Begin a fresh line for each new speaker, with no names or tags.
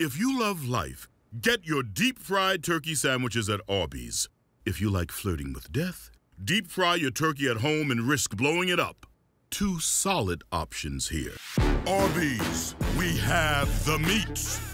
If you love life, get your deep fried turkey sandwiches at Arby's. If you like flirting with death, deep fry your turkey at home and risk blowing it up. Two solid options here. Arby's, we have the meats.